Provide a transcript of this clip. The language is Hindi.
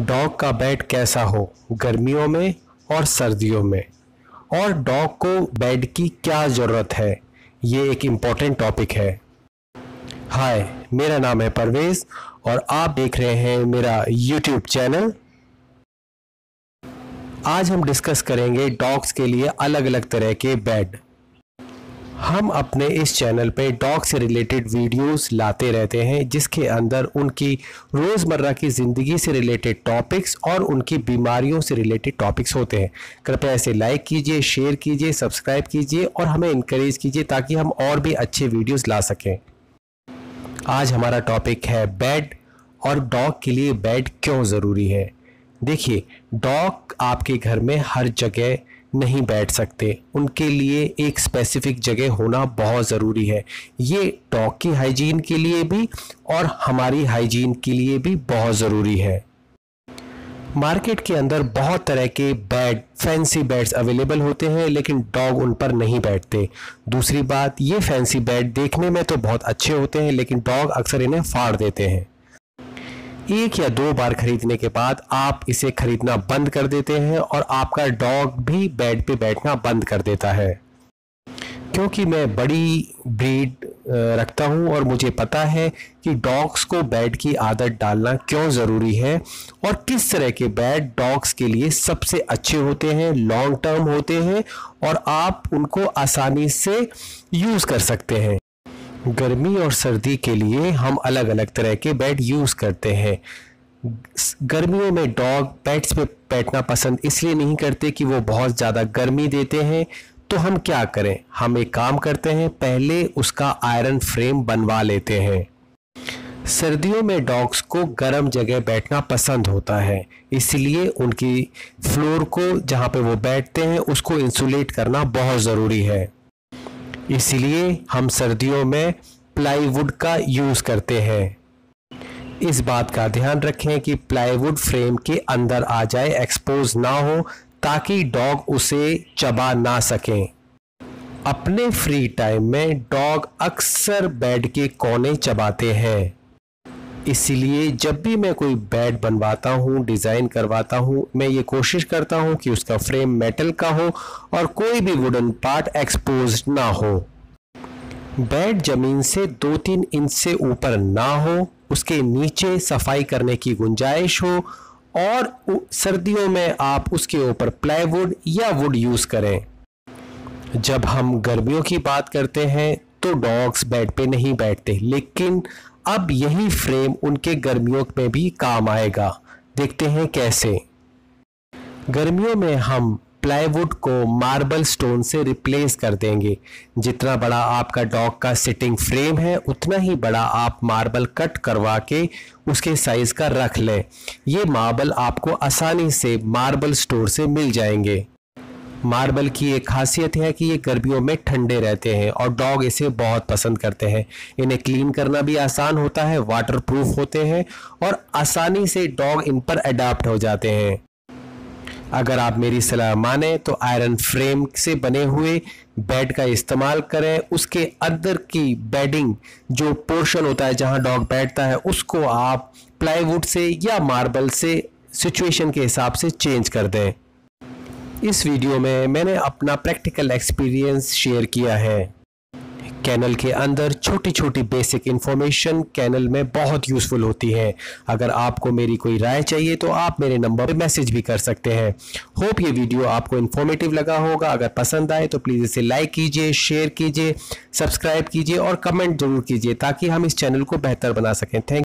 डॉग का बेड कैसा हो? गर्मियों में और सर्दियों में? और डॉग को बेड की क्या ज़रूरत है? ये एक इंपॉर्टेंट टॉपिक है। हाय मेरा नाम है परवेज़ और आप देख रहे हैं मेरा यूट्यूब चैनल आज हम डिस्कस करेंगे डॉग्स के लिए अलग अलग तरह के बेड हम अपने इस चैनल पे डॉग से रिलेटेड वीडियोस लाते रहते हैं, जिसके अंदर उनकी रोज़मर्रा की ज़िंदगी से रिलेटेड टॉपिक्स और उनकी बीमारियों से रिलेटेड टॉपिक्स होते हैं। कृपया इसे लाइक कीजिए, शेयर कीजिए, सब्सक्राइब कीजिए और हमें इनक्रेज कीजिए ताकि हम और भी अच्छे वीडियोस ला सकें। आज हमारा टॉपिक है बेड और डॉग के लिए बेड क्यों ज़रूरी है? देखिए डॉग आपके घर में हर जगह नहीं बैठ सकते। उनके लिए एक स्पेसिफिक जगह होना बहुत ज़रूरी है। ये डॉग की हाइजीन के लिए भी और हमारी हाइजीन के लिए भी बहुत ज़रूरी है। मार्केट के अंदर बहुत तरह के बेड फैंसी बेड्स अवेलेबल होते हैं, लेकिन डॉग उन पर नहीं बैठते। दूसरी बात, ये फैंसी बेड देखने में तो बहुत अच्छे होते हैं, लेकिन डॉग अक्सर इन्हें फाड़ देते हैं। एक या दो बार खरीदने के बाद आप इसे खरीदना बंद कर देते हैं और आपका डॉग भी बेड पे बैठना बंद कर देता है। क्योंकि मैं बड़ी ब्रीड रखता हूँ और मुझे पता है कि डॉग्स को बेड की आदत डालना क्यों ज़रूरी है और किस तरह के बेड डॉग्स के लिए सबसे अच्छे होते हैं, लॉन्ग टर्म होते हैं और आप उनको आसानी से यूज़ कर सकते हैं। गर्मी और सर्दी के लिए हम अलग अलग तरह के बेड यूज़ करते हैं। गर्मियों में डॉग बेड्स पे बैठना पसंद इसलिए नहीं करते कि वो बहुत ज़्यादा गर्मी देते हैं। तो हम क्या करें? हम एक काम करते हैं, पहले उसका आयरन फ्रेम बनवा लेते हैं। सर्दियों में डॉग्स को गर्म जगह बैठना पसंद होता है। इसलिए उनकी फ्लोर को जहाँ पे वो बैठते हैं, उसको इंसुलेट करना बहुत ज़रूरी है। इसलिए हम सर्दियों में प्लाईवुड का यूज़ करते हैं। इस बात का ध्यान रखें कि प्लाईवुड फ्रेम के अंदर आ जाए एक्सपोज ना हो, ताकि डॉग उसे चबा ना सकें। अपने फ्री टाइम में डॉग अक्सर बेड के कोने चबाते हैं। इसीलिए जब भी मैं कोई बेड बनवाता हूँ, डिज़ाइन करवाता हूँ, मैं ये कोशिश करता हूँ कि उसका फ्रेम मेटल का हो और कोई भी वुडन पार्ट एक्सपोज ना हो। बेड ज़मीन से दो तीन इंच से ऊपर ना हो, उसके नीचे सफ़ाई करने की गुंजाइश हो और सर्दियों में आप उसके ऊपर प्लाईवुड या वुड यूज़ करें। जब हम गर्मियों की बात करते हैं तो डॉग्स बेड पे नहीं बैठते, लेकिन अब यही फ्रेम उनके गर्मियों में भी काम आएगा। देखते हैं कैसे। गर्मियों में हम प्लाईवुड को मार्बल स्टोन से रिप्लेस कर देंगे। जितना बड़ा आपका डॉग का सिटिंग फ्रेम है, उतना ही बड़ा आप मार्बल कट करवा के उसके साइज़ का रख लें। ये मार्बल आपको आसानी से मार्बल स्टोर से मिल जाएँगे। मार्बल की एक खासियत है कि ये गर्मियों में ठंडे रहते हैं और डॉग इसे बहुत पसंद करते हैं। इन्हें क्लीन करना भी आसान होता है वाटर प्रूफ होते हैं और आसानी से डॉग इन पर अडाप्ट हो जाते हैं। अगर आप मेरी सलाह माने तो आयरन फ्रेम से बने हुए बेड का इस्तेमाल करें। उसके अंदर की बेडिंग जो पोर्शन होता है जहाँ डॉग बैठता है, उसको आप प्लाईवुड से या मार्बल से सिचुएशन के हिसाब से चेंज कर दें। इस वीडियो में मैंने अपना प्रैक्टिकल एक्सपीरियंस शेयर किया है। कैनल के अंदर छोटी छोटी बेसिक इन्फॉर्मेशन कैनल में बहुत यूज़फुल होती है। अगर आपको मेरी कोई राय चाहिए तो आप मेरे नंबर पर मैसेज भी कर सकते हैं। होप ये वीडियो आपको इन्फॉर्मेटिव लगा होगा। अगर पसंद आए तो प्लीज़ इसे लाइक कीजिए शेयर कीजिए सब्सक्राइब कीजिए और कमेंट ज़रूर कीजिए ताकि हम इस चैनल को बेहतर बना सकें। थैंक